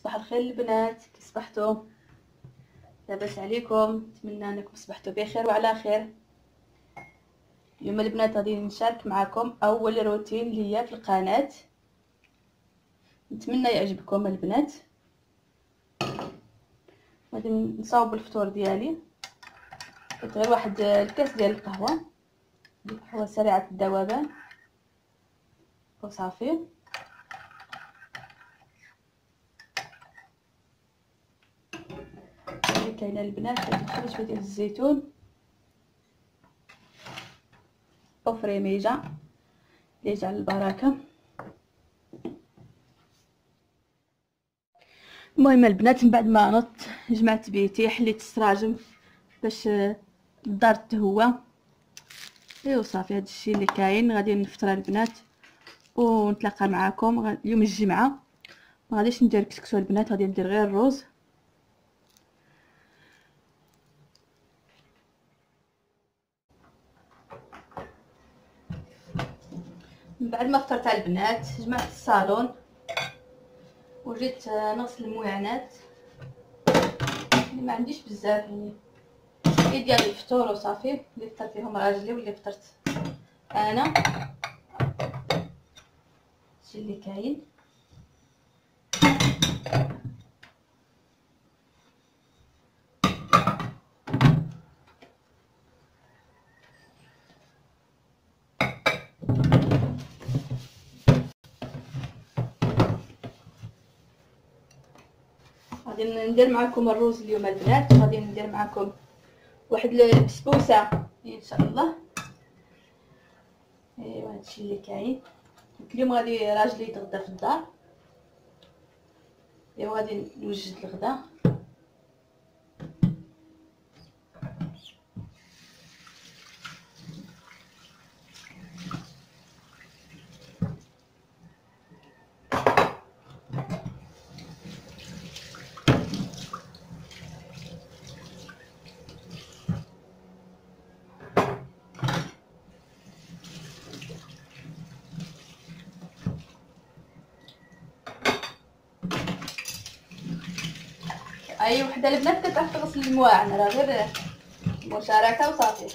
صباح الخير البنات كي صبحتوا لاباس عليكم نتمنى انكم صبحتوا بخير وعلى خير. اليوم البنات غادي نشارك معكم أول روتين ليا في القناة. نتمنى يعجبكم البنات. غادي نصاوب الفطور ديالي. غير واحد الكاس ديال القهوة. قهوه سريعة الذوبان وصافي كاينة البنات ندخل شوية ديال الزيتون. وفريميجه اللي يجعل البركة. المهم البنات من بعد ما نط جمعت بيتي حليت السراجم باش الدار تهوى. ايوا صافي هادشي اللي كاين. غادي نفطر البنات ونتلاقى معكم اليوم الجمعة. ما غاديش ندير كسكسو البنات غادي ندير غير الروز. من بعد ما فطرت على البنات جمعت الصالون وجيت نغسل المويعنات اللي ما عنديش بزاف يعني هي ديال الفطور وصافي اللي فطرت فيهم راجلي واللي فطرت أنا. هادشي اللي كاين. غادي ندير معكم الروز اليوم البنات. غادي ندير معكم واحد البسبوسه إن شاء الله. إيوا هادشي اللي كاين. اليوم غادي راجلي يتغدى في الدار. إيوا غادي نوجد الغدا أي وحدة البنات كتعرف تغسل المواعن راه غير مشاركة وصافي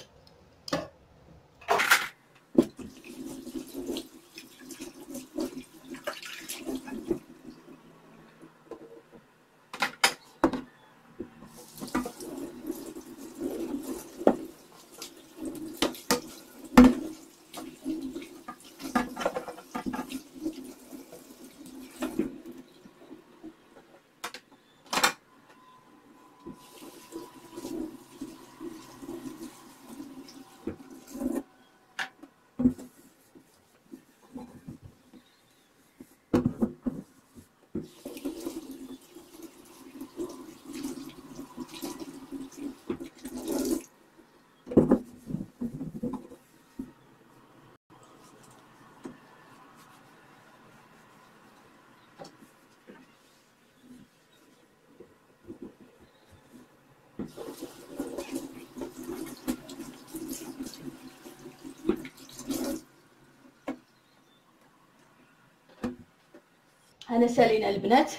أنا سالينا البنات.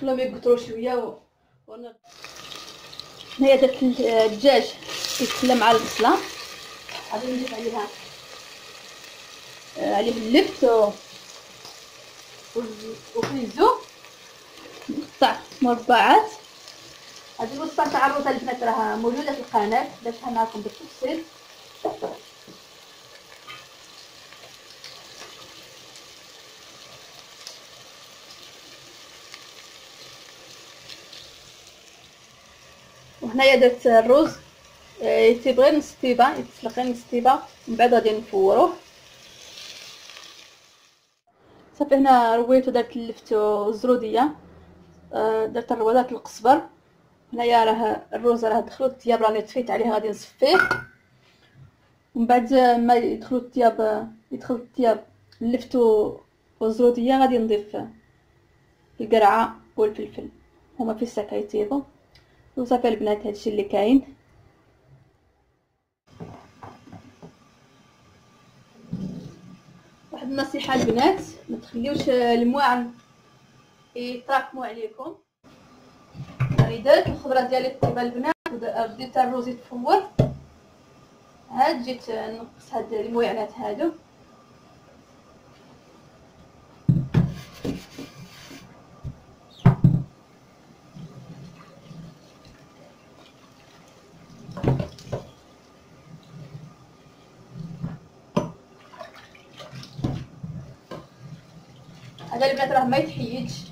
خلوهم يقطروا شوية و... ون... هنايا درت الدجاج يتسلى مع البصله غادي نضيف عليها. عليه اللفت و... وفريزو. مربعات. هذه الوصفة تاع الروز البنات راه موجودة في القناة. درتها معكم بالتفصيل. وهنايا درت الروز. يطيب غير نص يتسلق غير نص من بعد غادي نفوروه. صافي هنا رويت ودرت اللفت والزروديه درت الروادات القزبر هنايا راه الروز راه دخلوا الطياب راني طفيت عليه غادي نصفيه. ومن بعد ما يدخلوا الطياب يدخل الطياب اللفت والزروديه غادي نضيف القرعة والفلفل. هما في الساعة كيطيبوا وصافي البنات هادشي اللي كاين. واحد النصيحة البنات ما تخليوش المواعن يتراكموا عليكم. درت الخضره ديالي طيبه البنات بديت الروز يتفور عاد جيت نقص هاد المويعنات هادو. هذا البنات راه ما يتحيدش.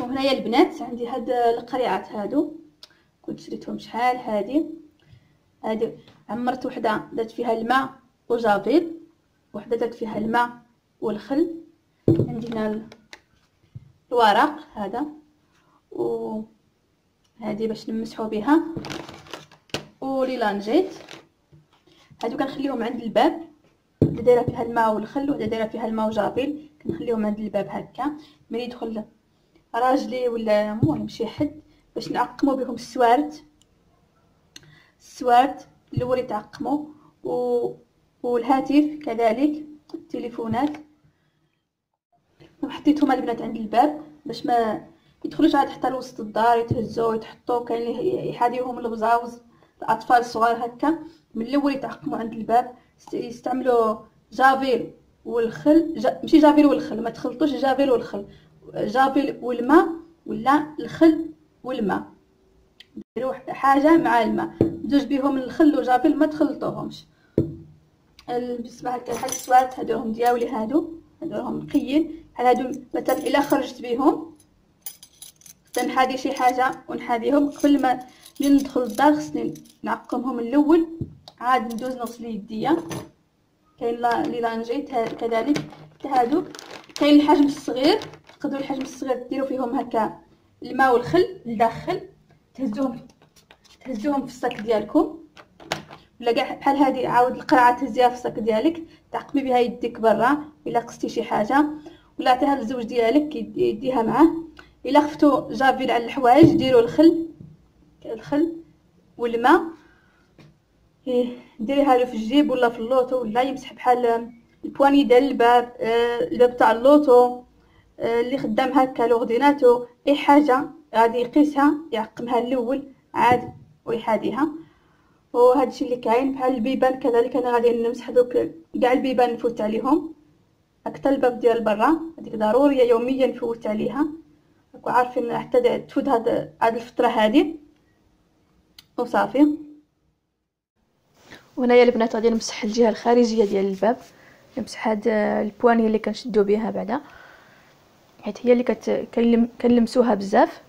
وهنايا البنات عندي هاد القريعات هادو. كنت شريتهم شحال؟ هادي. هادي عمرت وحدة درت فيها الماء وجافيل وحدة درت فيها الماء والخل. عندي هنا الورق هذا و هذه باش نمسحو بها ولي لانجيت. هادو كنخليهم عند الباب. وحده دايرة فيها الماء والخل وحده دايرة فيها الماء وجافيل كنخليهم عند الباب هكا. ملي يدخل راجلي ولا المهم شي حد باش نعقمو بهم السوارد السوارد الأول يتعقمو. و... والهاتف كذلك التليفونات وحطيتهم البنات عند الباب باش ما يدخلوش عاد حتى لوسط الدار يتهزوا يتحطوا كاين اللي يحاديهم البزاوز الأطفال الصغار هكا. من الأول يتعقموا عند الباب يستعملوا جافيل والخل جا... ماشي جافيل والخل ما تخلطوش جافيل والخل. جافيل والماء ولا الخل والماء ديروا حاجة مع الماء. دوز بهم الخل وجافيل ما تخلطوهمش. بالنسبة هكا هاد السوارت هادوهم دياولي هادو. هادوهم نقيين. بحال هادو مثلا إلا خرجت بهم تنحادي شي حاجة ونحاديهم قبل ما ندخل الدار خصني نعقمهم الأول. عاد ندوز نغسل يديا. كاين les lingettes كذلك. هادو. كاين الحجم الصغير. تقدروا الحجم الصغير ديروا فيهم هكا الماء والخل لداخل. تهزوهم تهزوهم في الصاك ديالكم. ولا كاع بحال هذه عاود القرعه تهزيها في الصاك ديالك. تعقمي بها يديك برا إلا قصتي شي حاجة. ولا عطيها للزوج ديالك يديها معاه. إلا خفتو جافيل على الحوايج ديروا الخل الخل والماء إيه ديريها له في الجيب ولا في اللوطو ولا يمسح بحال البواني ديال الباب آه الباب تاع l'auto آه اللي خدام هكا l'ordinateur أي حاجة غادي يقيسها يعقمها الأول عاد ويحاديها. وهذا الشيء اللي كاين بحال البيبان كذلك أنا غادي نمسح دوك كاع البيبان نفوت عليهم. حتى الباب ديال برا هذيك ضرورية يوميا نفوت عليها. عارفين حتى تفوت هاد هاد الفترة هادي. وصافي وهنايا البنات غادي نمسح الجهة الخارجية ديال الباب. نمسح هاد البوانيه اللي كنشدو بها بعدا. حيت هي اللي كتكلم كنلمسوها بزاف.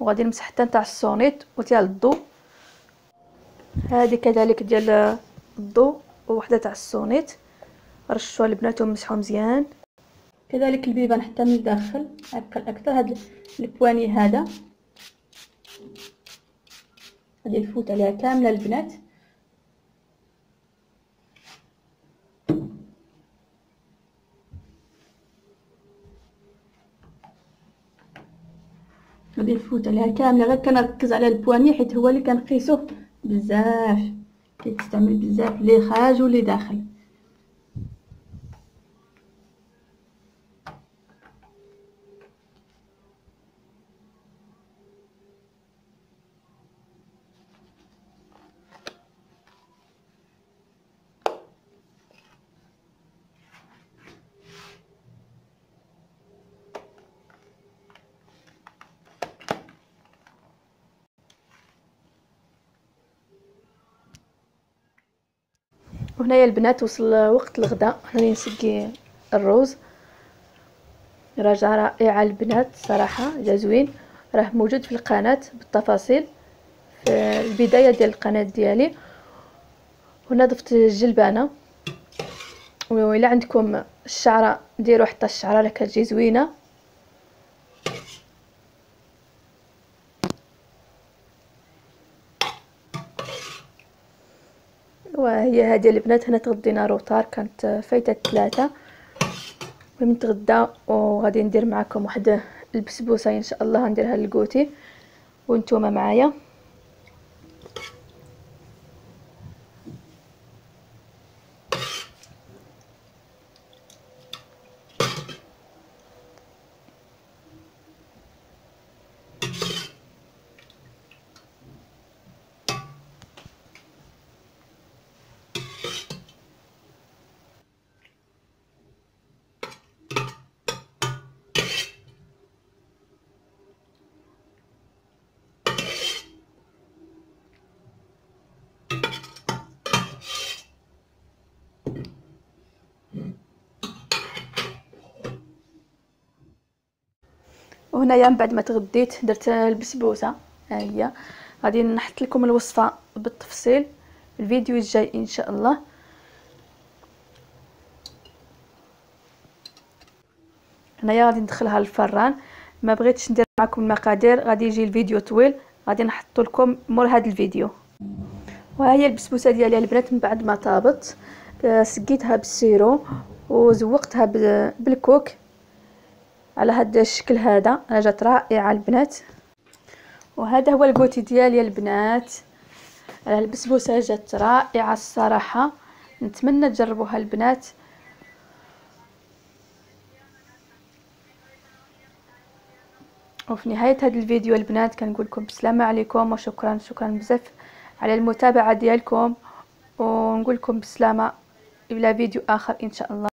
وغادي نمسح حتى نتاع السونيط وتاع الضو. هذه كذلك ديال الضو ووحدة تاع السونيط رشوا البنات ومسحوا مزيان. كذلك البيبان حتى من الداخل. هكا الأكثر. هاد البواني هذا. غادي نفوت عليها كاملة البنات. غادي نفوت عليها كاملة. غير كنركز على البواني حيت هو اللي كنقيسوه بزاف. كيتستعمل بزاف لي خارج ولي داخل. وهنايا البنات وصل وقت الغداء. راني نسقي الروز. راه رائعة البنات صراحة جا زوين. راه موجود في القناة بالتفاصيل في البداية ديال القناة ديالي. هنا ضفت الجلبانة. وإلا عندكم الشعرة ديروا حتى الشعرة راه كتجي زوينة. هي هذه البنات هنا تغدينا روطار كانت فايتة ثلاثة. المهم نتغدى وغادي ندير معكم واحد البسبوسة إن شاء الله نديرها للكوتي وأنتم معايا. وهنايا من بعد ما تغديت درت البسبوسة ها هي. غادي نحط لكم الوصفة بالتفصيل. الفيديو الجاي إن شاء الله. هنايا غادي ندخلها للفران. ما بغيتش ندير معكم المقادير غادي يجي الفيديو طويل. غادي نحط لكم مور هذا الفيديو. وها هي البسبوسة ديالي البنات من بعد ما طابت. سقيتها بال sirop وزوقتها بالكوك على هذا الشكل هذا. جات رائعة البنات. وهذا هو الكوتي ديالي البنات. البسبوسة جات رائعة الصراحة. نتمنى تجربوها البنات. وفي نهاية هذا الفيديو البنات كنقول لكم بسلامه عليكم وشكرا شكرا بزاف على المتابعة ديالكم. ونقول لكم بسلامة. إلى فيديو آخر إن شاء الله.